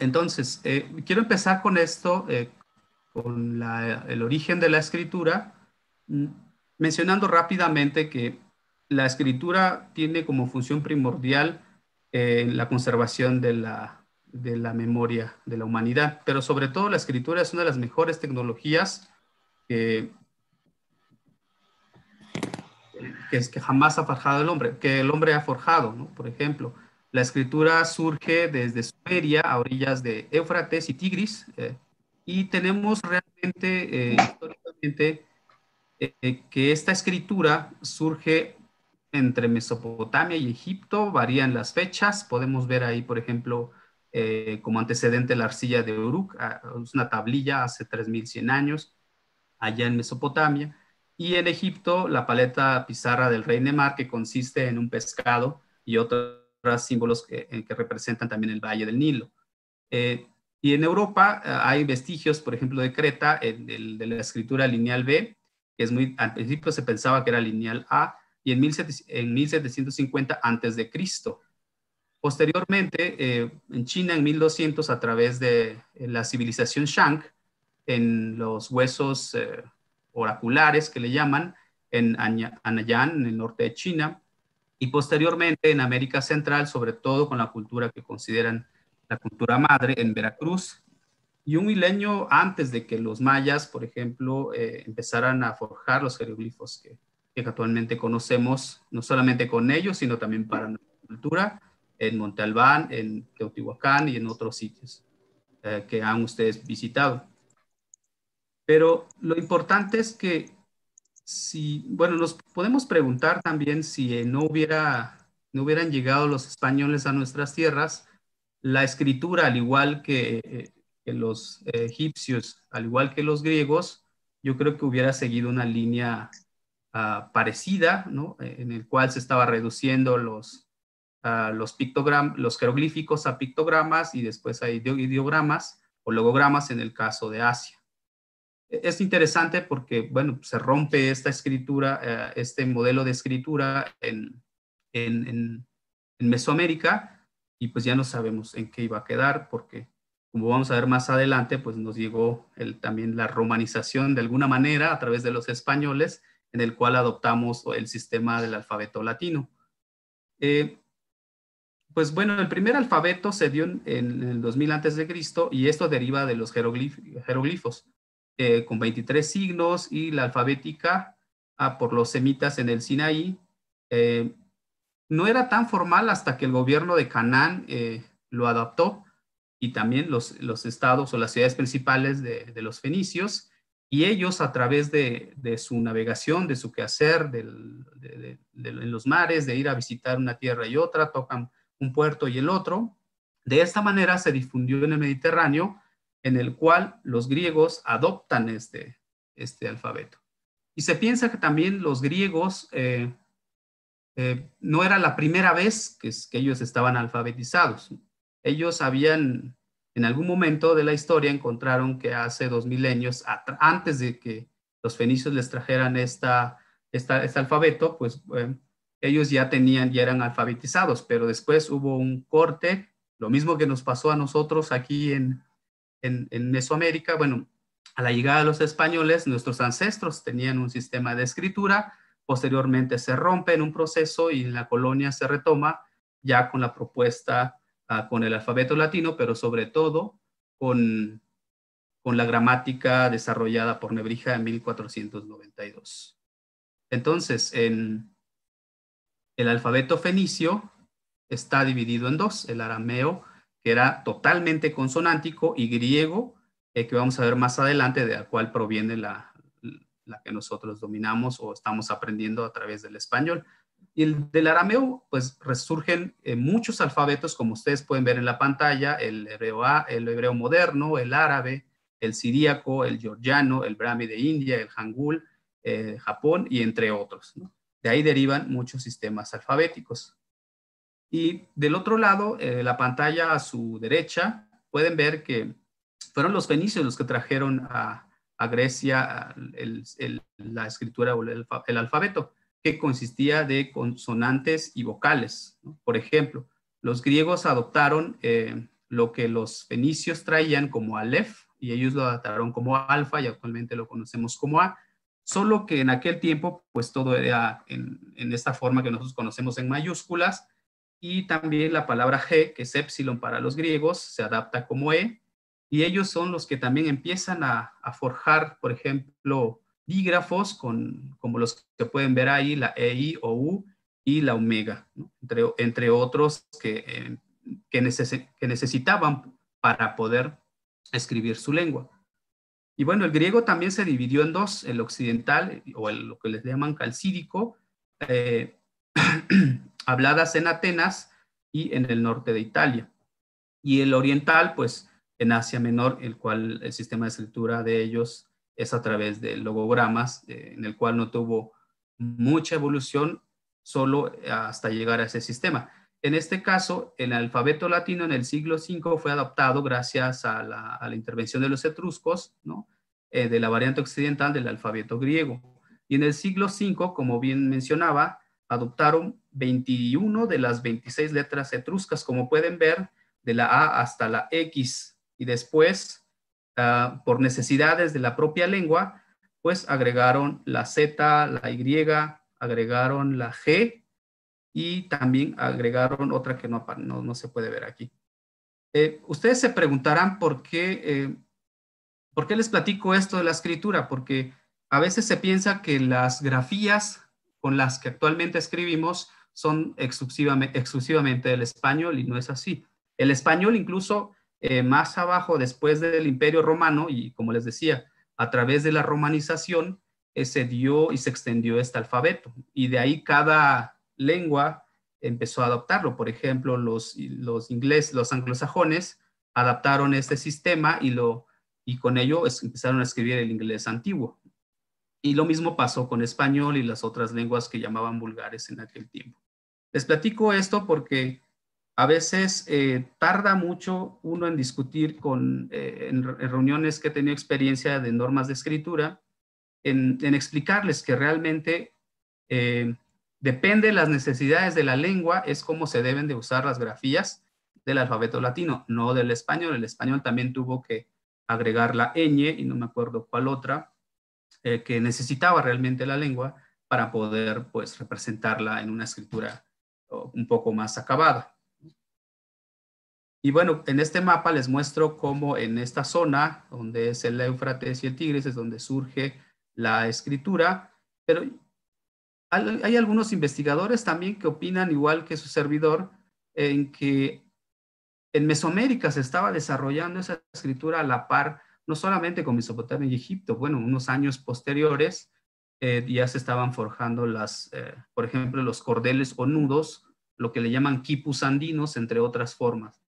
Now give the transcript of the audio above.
Entonces, eh, quiero empezar con esto, eh, con el origen de la escritura, mm, mencionando rápidamente que la escritura tiene como función primordial eh, la conservación de la, de la memoria de la humanidad, pero sobre todo la escritura es una de las mejores tecnologías que, que, es, que jamás ha forjado el hombre, que el hombre ha forjado, ¿no? Por ejemplo, la escritura surge desde Sumeria a orillas de Éufrates y Tigris, eh, y tenemos realmente, eh, históricamente, eh, que esta escritura surge entre Mesopotamia y Egipto, varían las fechas, podemos ver ahí, por ejemplo, como antecedente la arcilla de Uruk, ah, es una tablilla hace 3100 años, allá en Mesopotamia, y en Egipto la paleta pizarra del rey Nemar, que consiste en un pescado y otros símbolos que, eh, que, representan también el Valle del Nilo. Eh, y en Europa eh, hay vestigios, por ejemplo, de Creta, de la escritura lineal B, que es muy, al principio se pensaba que era lineal A, y en, 1750 antes de Cristo. Posteriormente, en China, en 1200, a través de la civilización Shang, en los huesos oraculares que le llaman, en Anayan, en el norte de China, y posteriormente en América Central, sobre todo con la cultura que consideran la cultura madre en Veracruz. Y un milenio antes de que los mayas, por ejemplo, eh, empezaran a forjar los jeroglifos que, actualmente conocemos, no solamente con ellos, sino también para nuestra cultura, en Monte Albán, en Teotihuacán y en otros sitios eh, que han ustedes visitado. Pero lo importante es que si, bueno, nos podemos preguntar también si eh, no, hubiera, no hubieran llegado los españoles a nuestras tierras, la escritura, al igual que, eh, los egipcios, al igual que los griegos, yo creo que hubiera seguido una línea ah, parecida, ¿no? En el cual se estaba reduciendo los, uh, los, los jeroglíficos a pictogramas y después a ideogramas o logogramas en el caso de Asia es interesante porque, bueno, se rompe esta escritura, eh, este modelo de escritura en, en, Mesoamérica y pues ya no sabemos en qué iba a quedar porque, como vamos a ver más adelante, pues nos llegó el, también la romanización de alguna manera a través de los españoles, en el cual adoptamos el sistema del alfabeto latino. Eh, pues bueno, el primer alfabeto se dio en, el 2000 a.C. y esto deriva de los jeroglifos. Eh, con 23 signos y la alfabética ah, por los semitas en el Sinaí. Eh, no era tan formal hasta que el gobierno de Canaán eh, lo adaptó y también los, los, estados o las ciudades principales de, de los fenicios y ellos a través de, de, su navegación, de su quehacer del, de, los mares, de ir a visitar una tierra y otra, tocan un puerto y el otro. De esta manera se difundió en el Mediterráneo en el cual los griegos adoptan este, este alfabeto. Y se piensa que también los griegos eh, eh, no era la primera vez que, ellos estaban alfabetizados. Ellos habían, en algún momento de la historia, encontraron que hace dos milenios, antes de que los fenicios les trajeran esta este alfabeto, pues eh, ellos ya tenían, ya eran alfabetizados, pero después hubo un corte, lo mismo que nos pasó a nosotros aquí en, en, Mesoamérica, bueno, a la llegada de los españoles, nuestros ancestros tenían un sistema de escritura, posteriormente se rompe en un proceso y en la colonia se retoma ya con la propuesta ah, con el alfabeto latino, pero sobre todo con, con la gramática desarrollada por Nebrija en 1492. Entonces, en el alfabeto fenicio está dividido en dos, el arameo que era totalmente consonántico, y griego, eh, que vamos a ver más adelante, de la cual proviene la, la que nosotros dominamos o estamos aprendiendo a través del español. Y el, del arameo, pues resurgen eh, muchos alfabetos, como ustedes pueden ver en la pantalla, el hebreo, el hebreo moderno, el árabe, el siríaco, el georgiano, el brahmi de India, el hangul, eh, Japón y entre otros. De ahí derivan muchos sistemas alfabéticos. Y del otro lado, eh, la pantalla a su derecha, pueden ver que fueron los fenicios los que trajeron a, Grecia la escritura o el, alfabeto, que consistía de consonantes y vocales. Por ejemplo, los griegos adoptaron eh, lo que los fenicios traían como Aleph y ellos lo adaptaron como alfa y actualmente lo conocemos como A, solo que en aquel tiempo pues todo era en, en esta forma que nosotros conocemos en mayúsculas y también la palabra G, que es epsilon para los griegos, se adapta como E y ellos son los que también empiezan a, forjar, por ejemplo, dígrafos con, como los que pueden ver ahí, la EI o U y la omega, entre, entre otros que, eh, que, que necesitaban para poder escribir su lengua. Y bueno, el griego también se dividió en dos, el occidental o lo que les llaman calcídico, eh, habladas en Atenas y en el norte de Italia. Y el oriental, pues en Asia Menor, el cual el sistema de escritura de ellos es a través de logogramas, eh, en el cual no tuvo mucha evolución solo hasta llegar a ese sistema. En este caso, el alfabeto latino en el siglo V fue adoptado gracias a la, intervención de los etruscos, ¿no? Eh, de la variante occidental del alfabeto griego. Y en el siglo V, como bien mencionaba, adoptaron 21 de las 26 letras etruscas, como pueden ver, de la A hasta la X. Y después, ah, por necesidades de la propia lengua, pues agregaron la Z, la Y, agregaron la G y también agregaron otra que no, no, se puede ver aquí. Eh, ustedes se preguntarán por qué, eh, por qué les platico esto de la escritura, porque a veces se piensa que las grafías con las que actualmente escribimos son exclusivamente, exclusivamente del español y no es así. El español incluso eh, más abajo, después del Imperio Romano, y como les decía, a través de la romanización, se dio y se extendió este alfabeto. Y de ahí cada lengua empezó a adoptarlo. Por ejemplo, los, los ingleses, los anglosajones adaptaron este sistema y, lo, y con ello empezaron a escribir el inglés antiguo. Y lo mismo pasó con español y las otras lenguas que llamaban vulgares en aquel tiempo. Les platico esto porque a veces eh, tarda mucho uno en discutir con, eh, en, reuniones que he tenido experiencia de normas de escritura, en, explicarles que realmente eh, Depende de las necesidades de la lengua, es como se deben de usar las grafías del alfabeto latino, no del español. El español también tuvo que agregar la ñ, y no me acuerdo cuál otra, eh, que necesitaba realmente la lengua para poder pues representarla en una escritura un poco más acabada. Y bueno, en este mapa les muestro cómo en esta zona, donde es el Éufrates y el Tigris, es donde surge la escritura, pero hay algunos investigadores también que opinan igual que su servidor en que en Mesoamérica se estaba desarrollando esa escritura a la par, no solamente con Mesopotamia y Egipto, bueno, unos años posteriores eh, ya se estaban forjando las, eh, por ejemplo, los cordeles o nudos, lo que le llaman quipus andinos, entre otras formas.